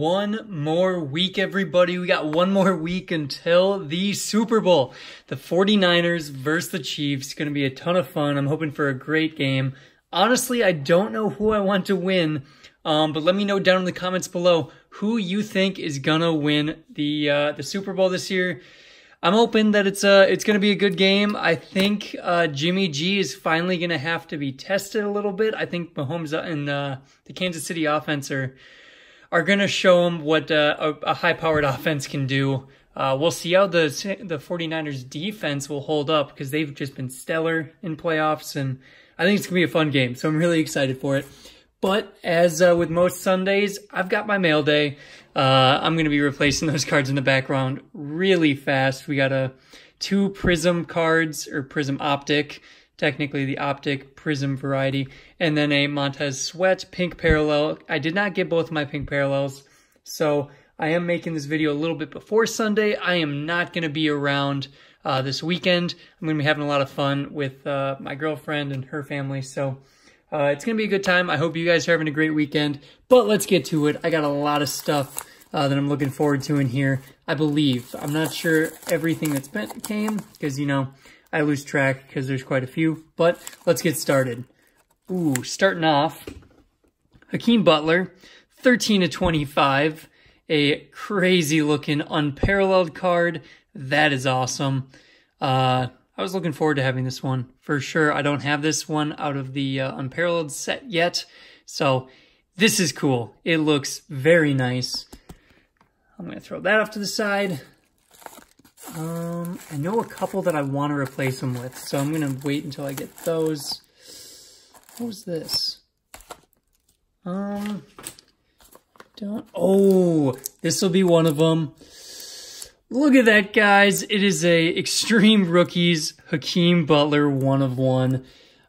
one more week, everybody. We got one more week until the Super Bowl. The 49ers versus the Chiefs. Going to be a ton of fun. I'm hoping for a great game. Honestly, I don't know who I want to win, um, but let me know down in the comments below who you think is going to win the uh, the Super Bowl this year. I'm hoping that it's a it's going to be a good game. I think uh, Jimmy G is finally going to have to be tested a little bit. I think Mahomes and uh, the Kansas City offense are are going to show him what uh, a, a high powered offense can do. Uh, we'll see how the the 49ers defense will hold up because they've just been stellar in playoffs, and I think it's to be a fun game. So I'm really excited for it. But as uh, with most Sundays, I've got my mail day. Uh, I'm to be replacing those cards in the background really fast. We got a two Prism cards, or Prism Optic, technically the Optic Prism variety, and then a Montez Sweat Pink Parallel. I did not get both my Pink Parallels, so I am making this video a little bit before Sunday. I am not going to be around uh, this weekend. I'm going to be having a lot of fun with uh, my girlfriend and her family, so... Uh, it's going to be a good time. I hope you guys are having a great weekend. But let's get to it. I got a lot of stuff uh, that I'm looking forward to in here. I believe. I'm not sure everything that's been came because, you know, I lose track because there's quite a few. But let's get started. Ooh, starting off, Hakeem Butler, 13 to 25. A crazy looking unparalleled card. That is awesome. Uh, I was looking forward to having this one for sure. I don't have this one out of the uh, Unparalleled set yet, so this is cool. It looks very nice. I'm going to throw that off to the side. Um, I know a couple that I want to replace them with, so I'm going to wait until I get those. What was this? Um, don't, oh, this will be one of them. Look at that, guys. It is a Extreme Rookies Hakeem Butler one of one.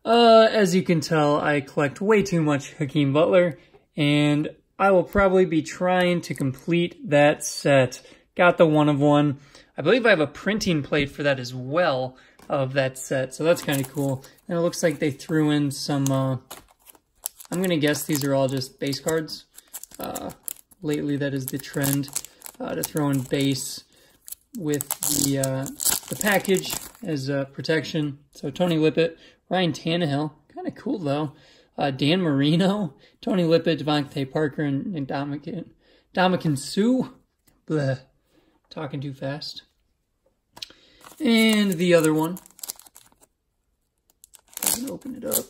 Uh, as you can tell, I collect way too much Hakeem Butler, and I will probably be trying to complete that set. Got the one of one. I believe I have a printing plate for that as well of that set, so that's kind of cool. And it looks like they threw in some, uh, I'm going to guess these are all just base cards. Uh, lately, that is the trend uh, to throw in base with the uh, the package as uh, protection. So Tony Lippett, Ryan Tannehill, kind of cool though. Uh, Dan Marino, Tony Lippett, DeVante Parker, and, and Ndamukong, Ndamukong Suh. Bleh, talking too fast. And the other one. Open it up.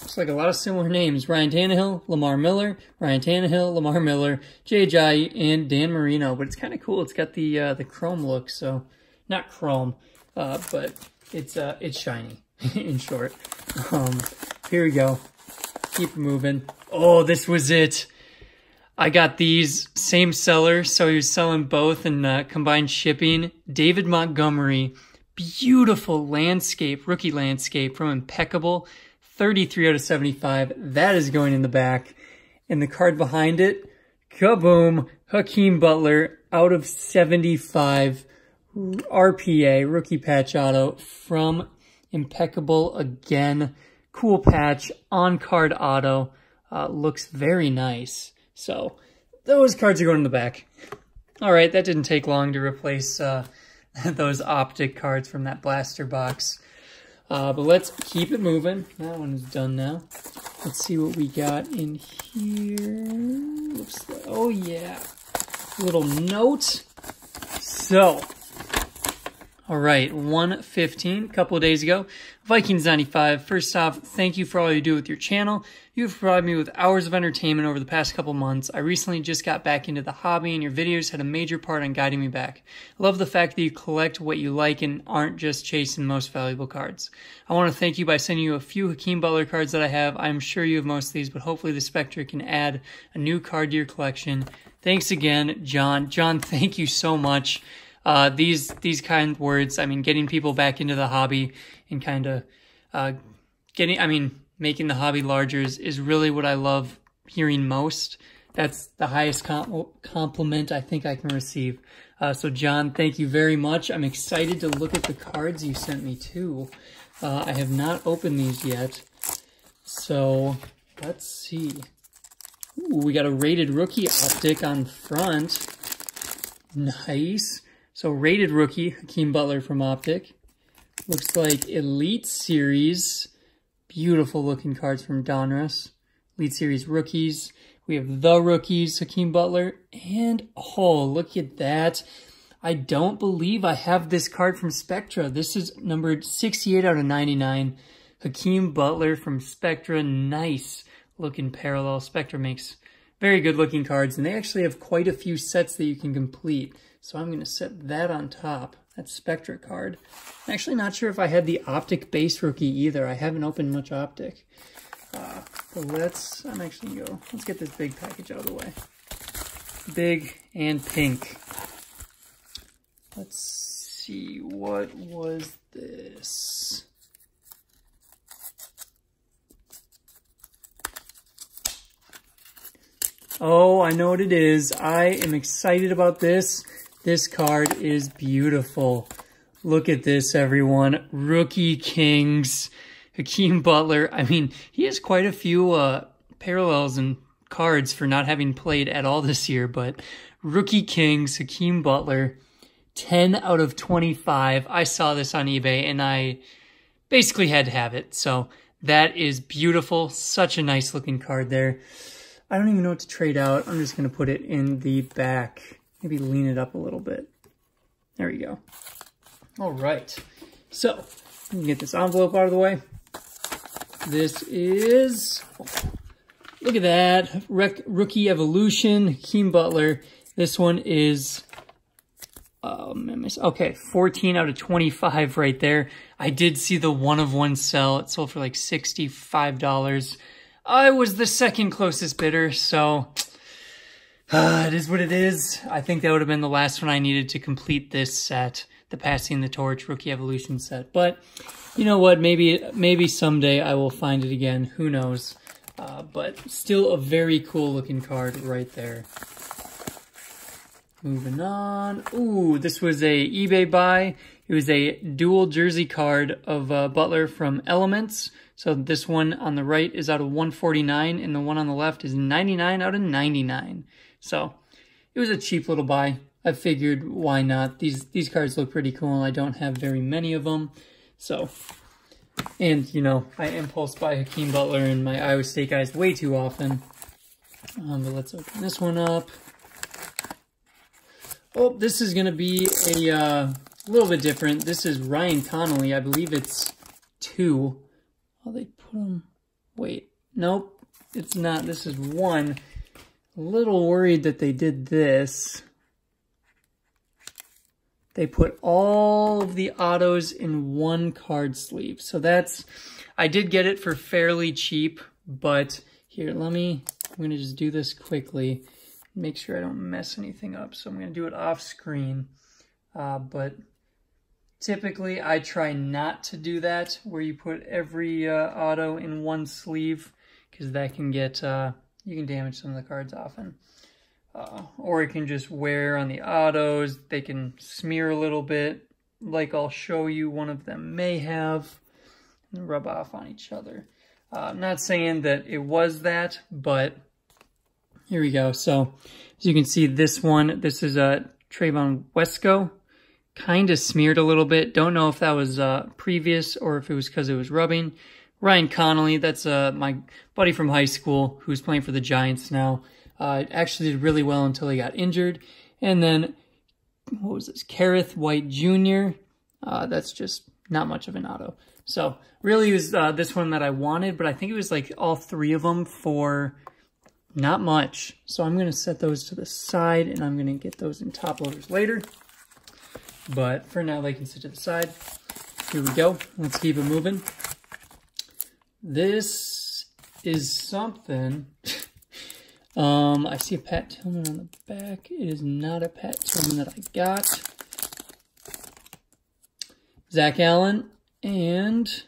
Looks like a lot of similar names. Ryan Tannehill, Lamar Miller, Ryan Tannehill, Lamar Miller, JJ, and Dan Marino. But it's kind of cool. It's got the uh, the chrome look, so not chrome, uh, but it's uh, it's shiny, in short. Um, here we go. Keep moving. Oh, this was it. I got these, same seller, so he was selling both in uh, combined shipping. David Montgomery, beautiful landscape, rookie landscape from Impeccable. 33 out of 75. That is going in the back. And the card behind it, kaboom, Hakeem Butler out of 75. RPA, rookie patch auto from Impeccable again. Cool patch, on-card auto. Uh, looks very nice. So, those cards are going in the back. All right, that didn't take long to replace uh, those optic cards from that blaster box. Uh, but let's keep it moving. That one is done now. Let's see what we got in here. Oh yeah, little note. So, all right, 115, a couple of days ago. Vikings 95. First off, thank you for all you do with your channel. You've provided me with hours of entertainment over the past couple months. I recently just got back into the hobby and your videos had a major part on guiding me back. I love the fact that you collect what you like and aren't just chasing most valuable cards. I want to thank you by sending you a few Hakeem Butler cards that I have. I'm sure you have most of these, but hopefully the Spectra can add a new card to your collection. Thanks again, John. John, thank you so much uh, these these kind words. I mean, getting people back into the hobby and kind of uh, getting. I mean, making the hobby larger is, is really what I love hearing most. That's the highest com compliment I think I can receive. Uh, so, John, thank you very much. I'm excited to look at the cards you sent me too. Uh, I have not opened these yet, so let's see. Ooh, we got a rated rookie optic on front. Nice. So rated rookie, Hakeem Butler from Optic. Looks like Elite Series. Beautiful looking cards from Donruss. Elite Series rookies. We have the rookies, Hakeem Butler. And, oh, look at that. I don't believe I have this card from Spectra. This is numbered 68 out of 99. Hakeem Butler from Spectra. Nice looking parallel. Spectra makes very good looking cards, and they actually have quite a few sets that you can complete. So I'm going to set that on top. That Spectra card. I'm actually not sure if I had the Optic base rookie either. I haven't opened much Optic. Uh, but let's, I'm actually going to go, let's get this big package out of the way. Big and pink. Let's see, what was this? Oh, I know what it is. I am excited about this. This card is beautiful. Look at this, everyone. Rookie Kings. Hakeem Butler. I mean, he has quite a few uh, parallels and cards for not having played at all this year, but Rookie Kings, Hakeem Butler, 10 out of 25. I saw this on eBay and I basically had to have it. So that is beautiful. Such a nice looking card there. I don't even know what to trade out. I'm just going to put it in the back. Maybe lean it up a little bit. There we go. All right. So, let me get this envelope out of the way. This is, look at that, Rec Rookie Evolution, Hakeem Butler. This one is, um, okay, 14 out of 25 right there. I did see the one of one sell. It sold for like $65. I was the second closest bidder, so uh, it is what it is. I think that would have been the last one I needed to complete this set, the Passing the Torch Rookie Evolution set. But you know what? Maybe maybe someday I will find it again. Who knows? Uh, but still a very cool looking card right there. Moving on. Ooh, this was a eBay buy. It was a dual jersey card of uh, Butler from Elements. So this one on the right is out of 149 and the one on the left is 99 out of 99. So it was a cheap little buy. I figured why not? These these cards look pretty cool. I don't have very many of them. So, and you know, I impulse buy Hakeem Butler and my Iowa State guys way too often. Um, but let's open this one up. Oh, this is going to be a uh, little bit different. This is Ryan Connelly. I believe it's two. Oh, they put them... Wait, nope, it's not. This is one. A little worried that they did this. They put all of the autos in one card sleeve. So that's, I did get it for fairly cheap, but here, let me, I'm to just do this quickly. Make sure I don't mess anything up. So I'm to do it off screen. Uh, but typically I try not to do that where you put every uh, auto in one sleeve because that can get, uh, you can damage some of the cards often. Uh, or it can just wear on the autos. They can smear a little bit, like I'll show you one of them may have, and rub off on each other. Uh, not saying that it was that, but here we go. So, as you can see, this one, this is a Trevon Wesco. Kind of smeared a little bit. Don't know if that was uh, previous or if it was because it was rubbing. Ryan Connelly, that's uh, my buddy from high school who's playing for the Giants now. Uh, actually did really well until he got injured. And then, what was this? Kerrith Whyte Jr. Uh, that's just not much of an auto. So really was uh, this one that I wanted, but I think it was like all three of them for not much. So I'm going to set those to the side and I'm going to get those in top loaders later. But for now, they can sit to the side. Here we go. Let's keep it moving. This is something. um, I see a Pat Tillman on the back. It is not a Pat Tillman that I got. Zach Allen, and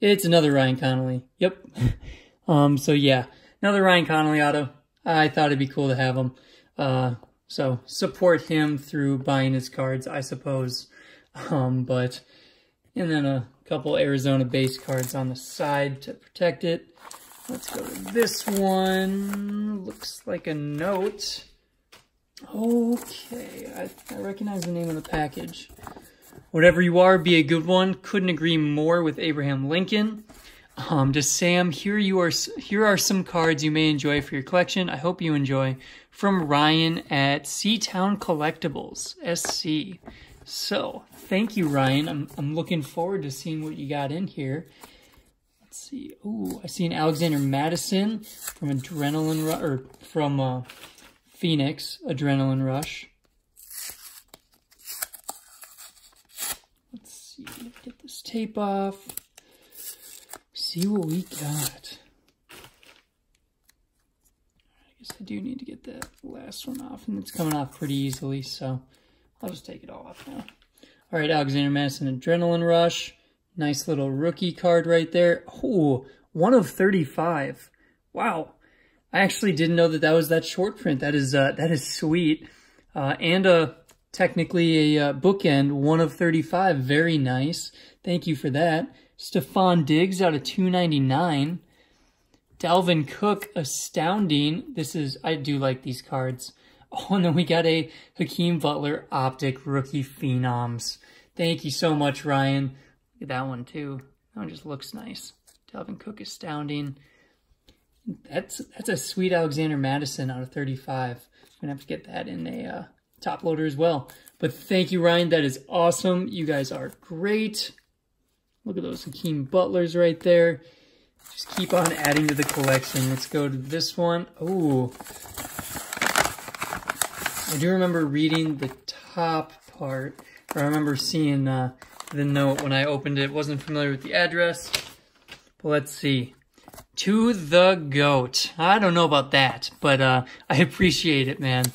it's another Ryan Connelly. Yep. um, so yeah, another Ryan Connelly auto. I thought it'd be cool to have him. Uh, so support him through buying his cards, I suppose. Um, but, and then couple Arizona base cards on the side to protect it. Let's go to this one. Looks like a note. Okay, I, I recognize the name of the package. Whatever you are, be a good one. Couldn't agree more with Abraham Lincoln. Um, to Sam, here you are. Here are some cards you may enjoy for your collection. I hope you enjoy. From Ryan at Seatown Collectibles, SC. So, thank you, Ryan. I'm I'm looking forward to seeing what you got in here. Let's see. Ooh, I see an Alexander Mattison from Adrenaline Rush, or from uh, Phoenix Adrenaline Rush. Let's see. Get this tape off see what we got. I guess I do need to get that last one off, and it's coming off pretty easily, so I'll just take it all off now. All right, Alexander Mattison Adrenaline Rush. Nice little rookie card right there. Oh, one of 35. Wow. I actually didn't know that that was that short print. That is uh, that is sweet. Uh, and a technically a uh, bookend, one of 35. Very nice. Thank you for that. Stefon Diggs out of 299. Dalvin Cook, astounding. This is, I do like these cards. Oh, and then we got a Hakeem Butler Optic Rookie Phenoms. Thank you so much, Ryan. Look at that one, too. That one just looks nice. Dalvin Cook, astounding. That's that's a sweet Alexander Mattison out of 35. I'm going to have to get that in a uh, top loader as well. But thank you, Ryan. That is awesome. You guys are great. Look at those Hakeem Butlers right there. Just keep on adding to the collection. Let's go to this one. Oh, I do remember reading the top part. I remember seeing uh, the note when I opened it. Wasn't familiar with the address. But let's see. To the GOAT. I don't know about that, but uh, I appreciate it, man.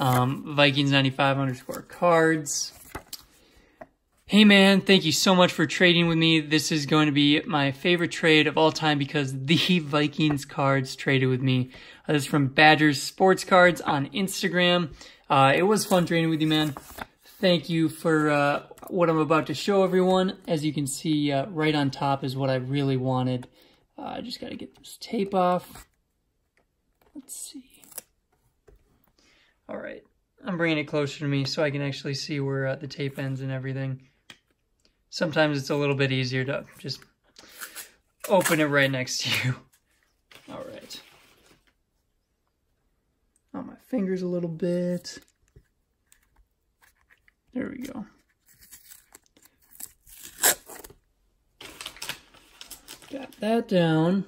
Um, Vikings 95 underscore cards. Hey man, thank you so much for trading with me. This is going to be my favorite trade of all time because the Vikings cards traded with me. Uh, this is from Badgers Sports Cards on Instagram. Uh, it was fun training with you, man. Thank you for uh, what I'm about to show everyone. As you can see, uh, right on top is what I really wanted. Uh, I just got to get this tape off. Let's see. All right. I'm bringing it closer to me so I can actually see where uh, the tape ends and everything sometimes it's a little bit easier to just open it right next to you. All right. Fingers a little bit. There we go. Got that down.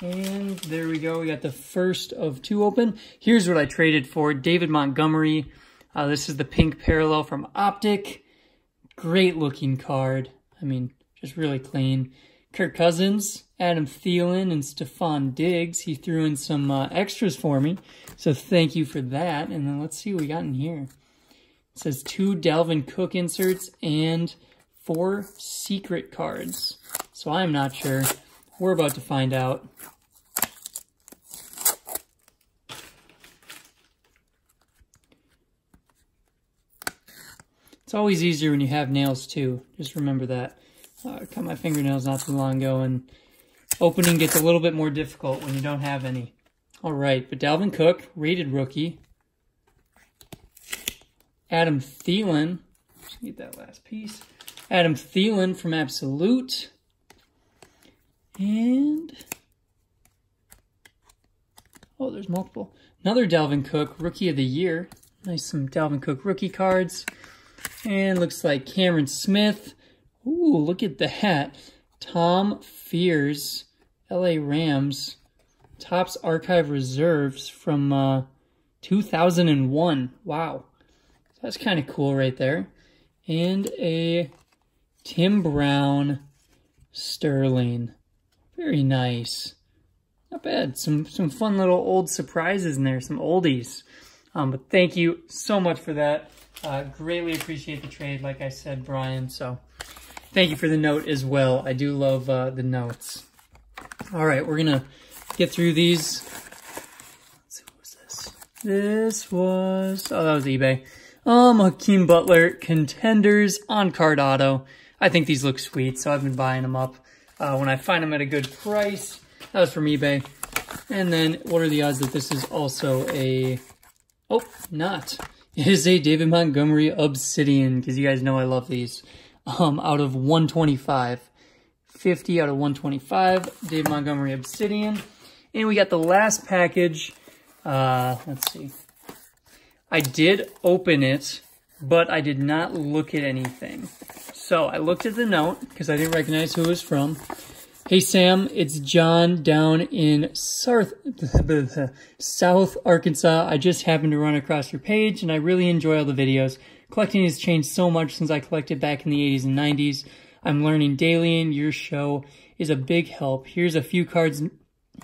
And there we go. We got the first of two open. Here's what I traded for. David Montgomery. Uh, this is the pink parallel from Optic. Great looking card. I mean, just really clean. Kirk Cousins, Adam Thielen, and Stefon Diggs. He threw in some uh, extras for me. So thank you for that. And then let's see what we got in here. It says two Dalvin Cook inserts and four secret cards. So I'm not sure. We're about to find out. It's always easier when you have nails too. Just remember that. Uh, cut my fingernails not too long ago and opening gets a little bit more difficult when you don't have any. All right, but Dalvin Cook, rated rookie. Adam Thielen, just that last piece. Adam Thielen from Absolute. And, oh, there's multiple. Another Dalvin Cook, Rookie of the Year. Nice some Dalvin Cook rookie cards. And looks like Cameron Smith. Ooh, look at the hat. Tom Fears, LA Rams. Topps Archive Reserves from uh, 2001. Wow. That's kind of cool right there. And a Tim Brown Sterling. Very nice. Not bad. Some some fun little old surprises in there, some oldies. Um, but thank you so much for that. Uh, greatly appreciate the trade, like I said, Brian. So thank you for the note as well. I do love uh, the notes. All right, we're going to get through these. Let's see, what was this? This was, oh, that was eBay. Um, Hakeem Butler contenders on card auto. I think these look sweet, so I've been buying them up uh, when I find them at a good price. That was from eBay. And then what are the odds that this is also a... Oh, not. It is a David Montgomery Obsidian, because you guys know I love these. Um, out of 125. 50 out of 125. David Montgomery Obsidian. And we got the last package. Uh, let's see. I did open it, but I did not look at anything. So I looked at the note, because I didn't recognize who it was from. Hey Sam, it's John down in South, South Arkansas. I just happened to run across your page and I really enjoy all the videos. Collecting has changed so much since I collected back in the 80s and 90s. I'm learning daily and your show is a big help. Here's a few cards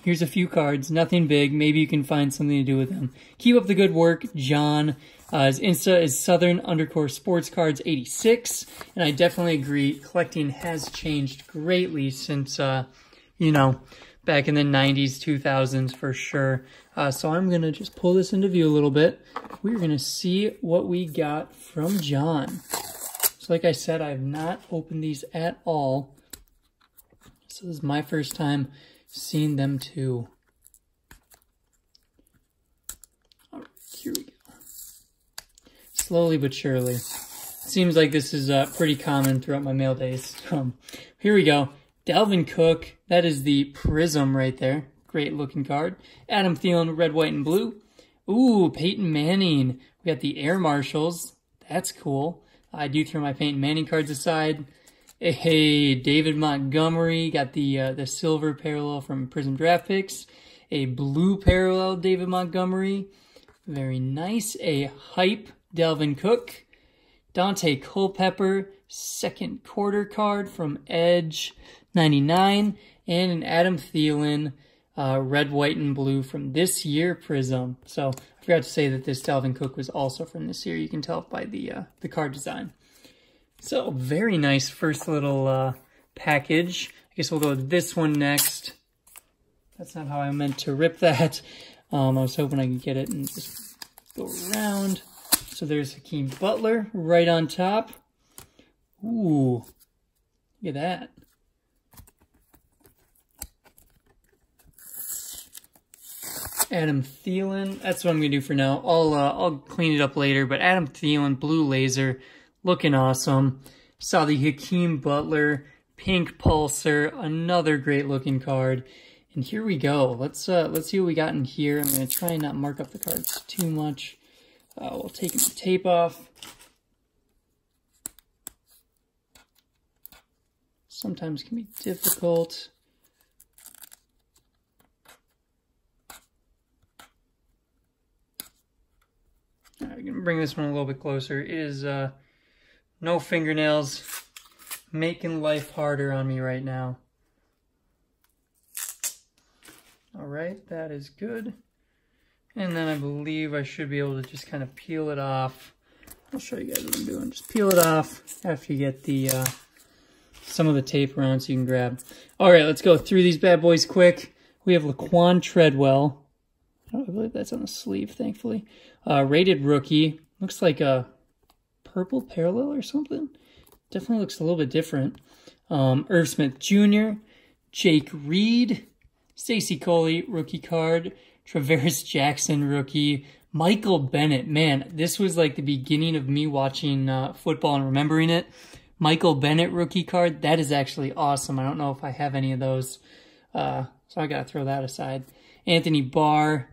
Here's a few cards, nothing big. Maybe you can find something to do with them. Keep up the good work, John. Uh, his Insta is Southern underscore Sports Cards 86. And I definitely agree, collecting has changed greatly since, uh, you know, back in the 90s, 2000s for sure. Uh, so I'm going to just pull this into view a little bit. We're going to see what we got from John. So like I said, I have not opened these at all. So this is my first time seeing them too. All right, here we go. Slowly but surely. Seems like this is uh, pretty common throughout my mail days. Um, here we go. Dalvin Cook, that is the Prism right there. Great looking card. Adam Thielen, red, white, and blue. Ooh, Peyton Manning. We got the Air Marshals. That's cool. I do throw my Peyton Manning cards aside. Hey, David Montgomery got the uh, the silver parallel from Prism Draft Picks. A blue parallel David Montgomery. Very nice. A hype Dalvin Cook. Dante Culpepper, second quarter card from Edge 99. And an Adam Thielen, uh, red, white, and blue from this year Prism. So I forgot to say that this Dalvin Cook was also from this year. You can tell by the, uh, the card design. So very nice first little uh, package. I guess we'll go with this one next. That's not how I meant to rip that. Um, I was hoping I could get it and just go around. So there's Hakeem Butler right on top. Ooh, look at that. Adam Thielen. That's what I'm to do for now. I'll, uh, I'll clean it up later, but Adam Thielen, blue laser looking awesome. Saw the Hakeem Butler Pink Pulsar, another great looking card. And here we go. Let's uh, let's see what we got in here. I'm gonna try and not mark up the cards too much. Uh, we'll take the tape off. Sometimes can be difficult. I'm gonna bring this one a little bit closer. It is uh, no fingernails. Making life harder on me right now. All right, that is good. And then I believe I should be able to just kind of peel it off. I'll show you guys what I'm doing. Just peel it off after you get the uh, some of the tape around so you can grab. All right, let's go through these bad boys quick. We have Laquan Treadwell. Oh, I believe that's on the sleeve, thankfully. Uh, rated rookie. Looks like a purple parallel or something. Definitely looks a little bit different. Um, Irv Smith Jr., Jake Reed, Stacy Coley, rookie card, Tarvaris Jackson, rookie, Michael Bennett. Man, this was like the beginning of me watching uh, football and remembering it. Michael Bennett rookie card. That is actually awesome. I don't know if I have any of those. Uh, so I got to throw that aside. Anthony Barr,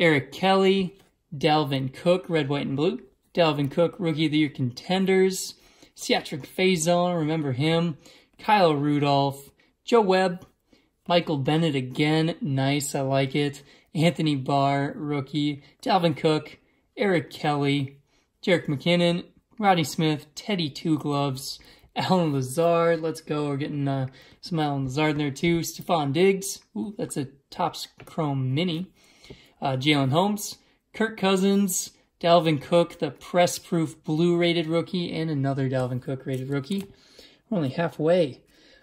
Eric Kelly, Dalvin Cook, red, white, and blue. Dalvin Cook, Rookie of the Year contenders. Cedric Faison, remember him. Kyle Rudolph. Joe Webb. Michael Bennett again, nice, I like it. Anthony Barr, rookie. Dalvin Cook. Eric Kelly. Jerick McKinnon. Rodney Smith. Teddy Two Gloves. Allen Lazard, let's go. We're getting uh, some Allen Lazard in there too. Stefon Diggs. Ooh, that's a Topps Chrome Mini. Uh, Jalen Holmes. Kirk Cousins. Dalvin Cook, the press proof blue rated rookie, and another Dalvin Cook rated rookie. We're only halfway.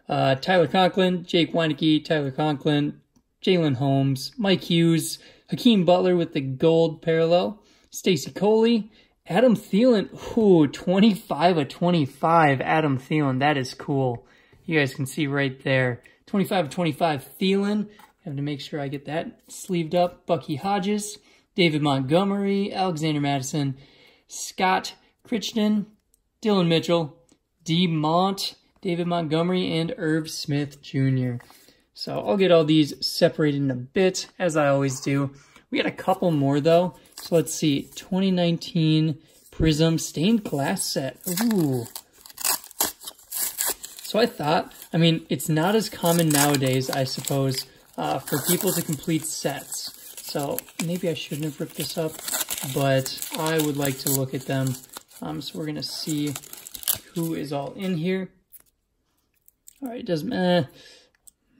Uh, Tyler Conklin, Jake Wieneke, Tyler Conklin, Jalen Holmes, Mike Hughes, Hakeem Butler with the gold parallel, Stacy Coley, Adam Thielen, ooh, 25 of 25, Adam Thielen. That is cool. You guys can see right there. 25 of 25, Thielen. Have to make sure I get that sleeved up. Bucky Hodges, David Montgomery, Alexander Mattison, Scott Crichton, Dillon Mitchell, D. Mont, David Montgomery, and Irv Smith Jr. So I'll get all these separated in a bit, as I always do. We got a couple more, though. So let's see. 2019 Prism Stained Glass Set. Ooh. So I thought, I mean, it's not as common nowadays, I suppose, uh, for people to complete sets. So maybe I shouldn't have ripped this up, but I would like to look at them. Um, so we're going to see who is all in here. All right, doesn't, eh,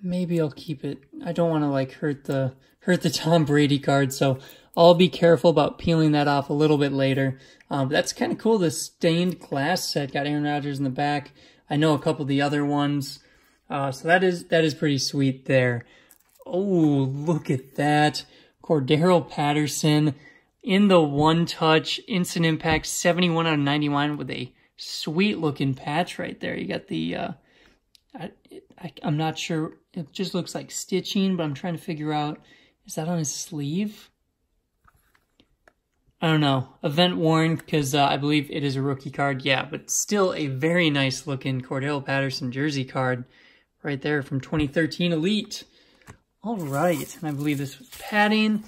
maybe I'll keep it. I don't want to like hurt the, hurt the Tom Brady card. So I'll be careful about peeling that off a little bit later. Um, that's kind of cool. The stained glass set got Aaron Rodgers in the back. I know a couple of the other ones. Uh, so that is, that is pretty sweet there. Oh, look at that. Cordarrelle Patterson in the one touch instant impact 71 out of 91 with a sweet looking patch right there. You got the, uh, I, I, I'm not sure. It just looks like stitching, but I'm trying to figure out, is that on his sleeve? I don't know. Event worn because uh, I believe it is a rookie card. Yeah, but still a very nice looking Cordell Patterson jersey card right there from 2013 Elite. All right, and I believe this was padding.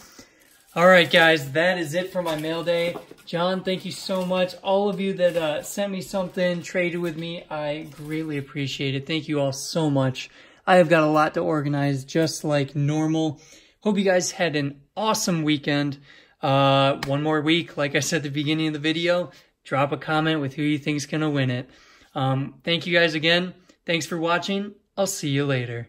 All right, guys, that is it for my mail day. John, thank you so much. All of you that uh, sent me something, traded with me, I greatly appreciate it. Thank you all so much. I have got a lot to organize, just like normal. Hope you guys had an awesome weekend. Uh, one more week, like I said at the beginning of the video, drop a comment with who you think is going to win it. Um, thank you guys again. Thanks for watching. I'll see you later.